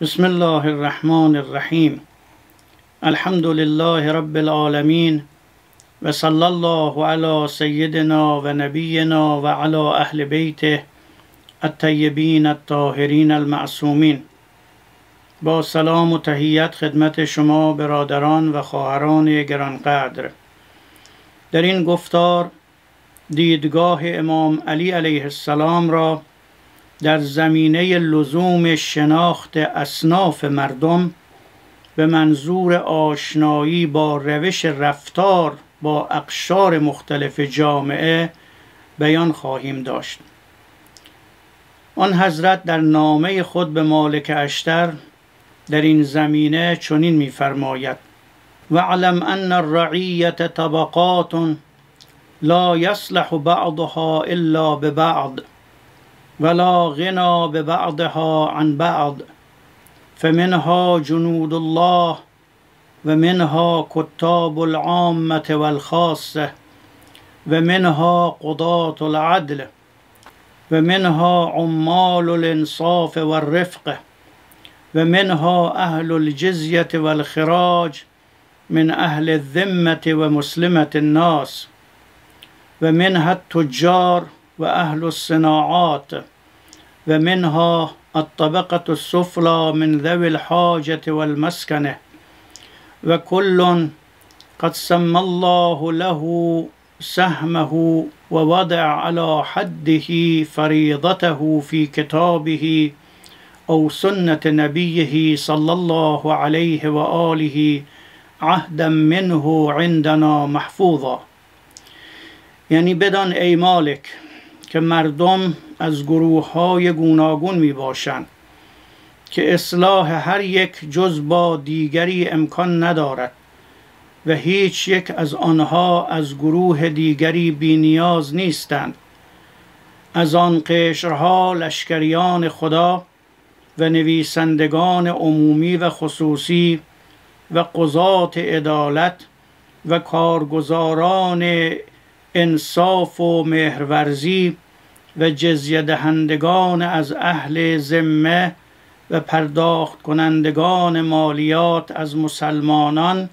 بسم الله الرحمن الرحیم الحمد لله رب العالمین و صلی الله علی سیدنا و نبینا و علی اهل بیته الطیبین الطاهرین المعصومین با سلام و تهیت خدمت شما برادران و خواهران گرانقدر در این گفتار دیدگاه امام علی علیه السلام را در زمینه لزوم شناخت اصناف مردم به منظور آشنایی با روش رفتار با اقشار مختلف جامعه بیان خواهیم داشت. آن حضرت در نامه خود به مالک اشتر در این زمینه چنین می‌فرماید. علم ان الرعیت طبقات لا یصلح بعضها الا ببعض ولا غنى ببعضها عن بعض فمنها جنود الله ومنها كتاب العامة والخاصة ومنها قضاة العدل ومنها عمال الانصاف والرفق ومنها أهل الجزية والخراج من أهل الذمة ومسلمة الناس ومنها التجار وأهل الصناعات ومنها الطبقة السفلى من ذوي الحاجة والمسكنة. وكل قد سمى الله له سهمه ووضع على حده فريضته في كتابه أو سنة نبيه صلى الله عليه وآله عهدا منه عندنا محفوظا. یعنی بدان ای مالک که مردم از گروه های گوناگون می باشند که اصلاح هر یک جز با دیگری امکان ندارد و هیچ یک از آنها از گروه دیگری بینیاز نیستند. از آن قشرها لشکریان خدا و نویسندگان عمومی و خصوصی و قضات عدالت و کارگزاران انصاف و مهرورزی و جزیه دهندگان از اهل ذمه و پرداخت کنندگان مالیات از مسلمانان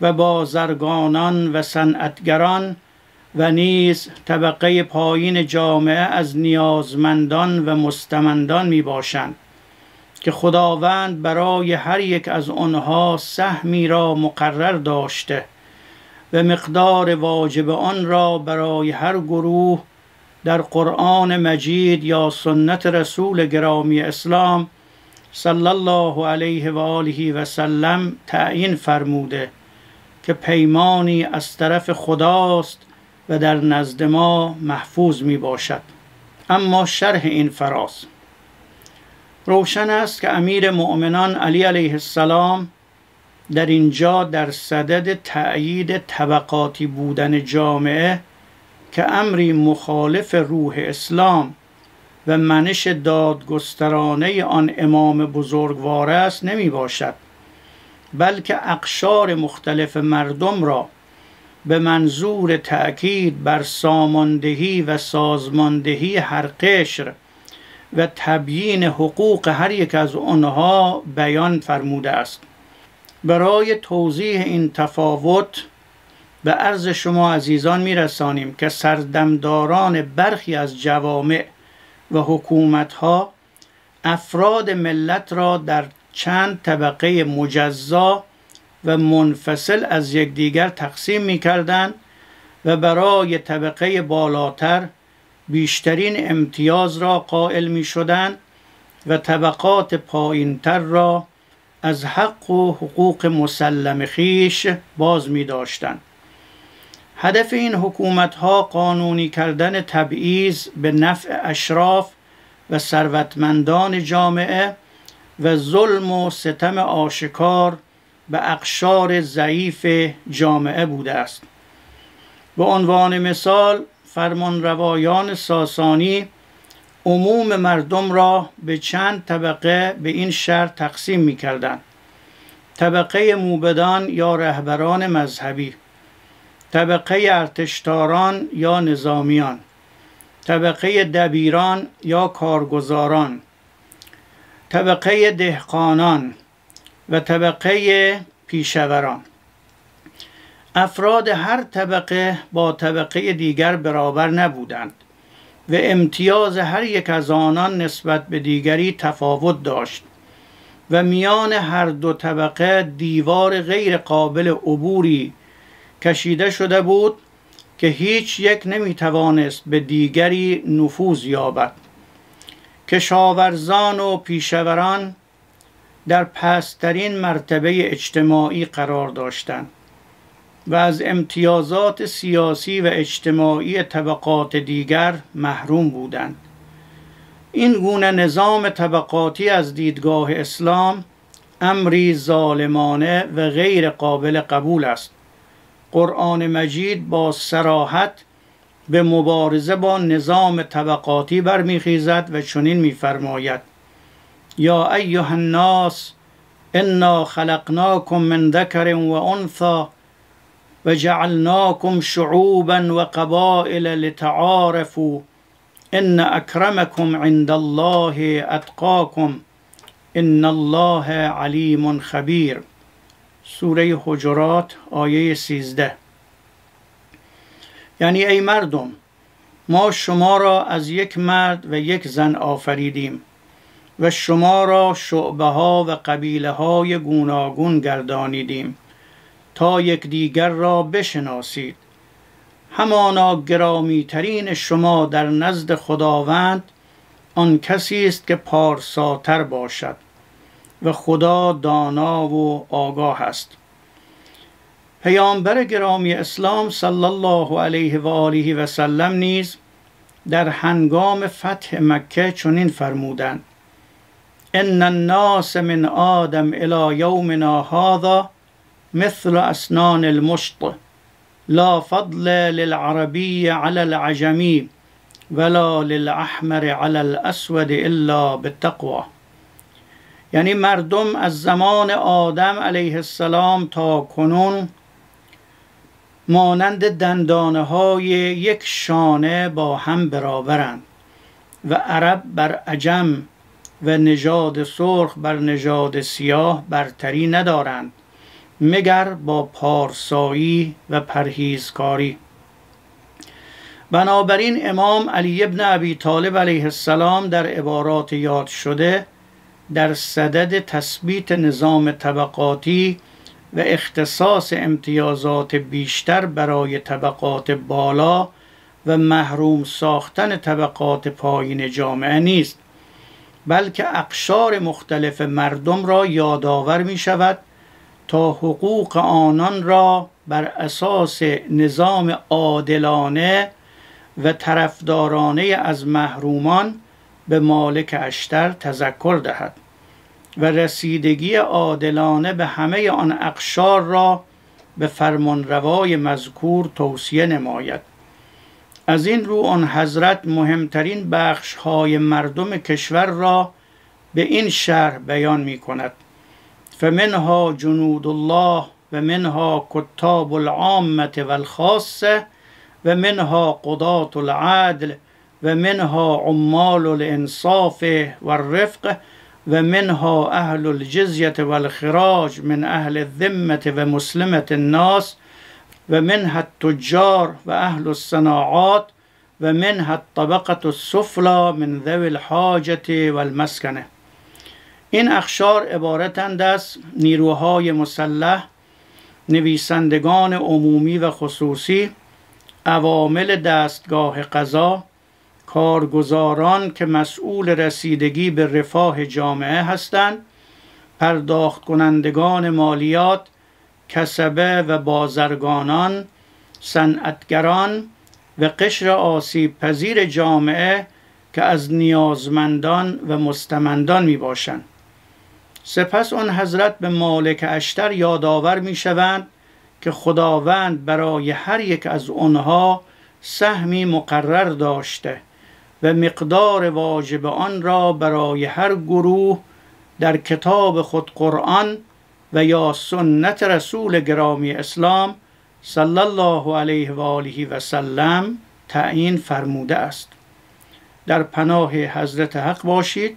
و بازرگانان و صنعتگران و نیز طبقه پایین جامعه از نیازمندان و مستمندان می باشند که خداوند برای هر یک از آنها سهمی را مقرر داشته و مقدار واجب آن را برای هر گروه در قرآن مجید یا سنت رسول گرامی اسلام صلی الله علیه و آله و سلم تعیین فرموده که پیمانی از طرف خداست و در نزد ما محفوظ می باشد. اما شرح این فراز. روشن است که امیر مؤمنان علی علیه السلام در اینجا در صدد تأیید طبقاتی بودن جامعه که امری مخالف روح اسلام و منش دادگسترانه آن امام بزرگوار است نمی باشد بلکه اقشار مختلف مردم را به منظور تأکید بر ساماندهی و سازماندهی هر قشر و تبیین حقوق هر یک از آنها بیان فرموده است. برای توضیح این تفاوت به عرض شما عزیزان میرسانیم که سردمداران برخی از جوامع و حکومتها افراد ملت را در چند طبقه مجزا و منفصل از یکدیگر تقسیم می و برای طبقه بالاتر بیشترین امتیاز را قائل می شدند و طبقات پایینتر را از حق و حقوق مسلم خیش باز می داشتند. هدف این حکومت ها قانونی کردن تبعیض به نفع اشراف و ثروتمندان جامعه و ظلم و ستم آشکار به اقشار ضعیف جامعه بوده است به عنوان مثال فرمان روایان ساسانی عموم مردم را به چند طبقه به این شهر تقسیم می کردن. طبقه موبدان یا رهبران مذهبی طبقه ارتشتاران یا نظامیان طبقه دبیران یا کارگزاران طبقه دهقانان و طبقه پیشوران افراد هر طبقه با طبقه دیگر برابر نبودند و امتیاز هر یک از آنان نسبت به دیگری تفاوت داشت و میان هر دو طبقه دیوار غیر قابل عبوری کشیده شده بود که هیچ یک نمی توانست به دیگری نفوذ یابد. کشاورزان و پیشوران در پسترین مرتبه اجتماعی قرار داشتند. و از امتیازات سیاسی و اجتماعی طبقات دیگر محروم بودند. این گونه نظام طبقاتی از دیدگاه اسلام امری ظالمانه و غیر قابل قبول است. قرآن مجید با سراحت به مبارزه با نظام طبقاتی برمیخیزد و چنین میفرماید. یا ایها الناس انا خلقناکم من ذکر و انثى وجعلناكم شعوبا وقبائل لتعارفوا. ان اکرمکم عند الله اتقاکم. ان الله علیم خبیر. سوره حجرات آیه 13 یعنی ای مردم ما شما را از یک مرد و یک زن آفریدیم و شما را شعبه ها و قبیله های گوناگون گردانیدیم. تا یک دیگر را بشناسید. همانا گرامی ترین شما در نزد خداوند آن کسی است که پارساتر باشد و خدا دانا و آگاه است. پیامبر گرامی اسلام صلی الله علیه و آله و سلم نیز در هنگام فتح مکه چنین فرمودند. ان الناس من آدم الى یومنا هذا مثل اسنان المشط. لا فضل للعربی على العجمی ولا للأحمر على الأسود الا بالتقوى. یعنی مردم از زمان آدم علیه السلام تا کنون مانند دندانه های یک شانه با هم برابرند. و عرب بر عجم و نژاد سرخ بر نژاد سیاه برتری ندارند. مگر با پارسایی و پرهیزکاری. بنابراین امام علی ابن ابی طالب علیه السلام در عبارات یاد شده در صدد تثبیت نظام طبقاتی و اختصاص امتیازات بیشتر برای طبقات بالا و محروم ساختن طبقات پایین جامعه نیست بلکه اقشار مختلف مردم را یادآور می شود تا حقوق آنان را بر اساس نظام عادلانه و طرفدارانه از محرومان به مالک اشتر تذکر دهد و رسیدگی عادلانه به همه آن اقشار را به فرمانروای مذکور توصیه نماید. از این رو آن حضرت مهمترین بخش های مردم کشور را به این شرح بیان می کند فمنها جنود الله ومنها كتاب العامة والخاصة ومنها قضاة العدل ومنها عمال الإنصاف والرفق ومنها أهل الجزية والخراج من أهل الذمة ومسلمة الناس ومنها التجار وأهل الصناعات ومنها الطبقة السفلى من ذوي الحاجة والمسكنة. این اخشار عبارتند از نیروهای مسلح نویسندگان عمومی و خصوصی عوامل دستگاه قضا کارگزاران که مسئول رسیدگی به رفاه جامعه هستند پرداخت کنندگان مالیات کسبه و بازرگانان صنعتگران و قشر آسیب پذیر جامعه که از نیازمندان و مستمندان می باشند سپس آن حضرت به مالک اشتر یادآور می شوند که خداوند برای هر یک از آنها سهمی مقرر داشته و مقدار واجب آن را برای هر گروه در کتاب خود قرآن و یا سنت رسول گرامی اسلام صلی الله علیه و آله و سلم تعیین فرموده است. در پناه حضرت حق باشید.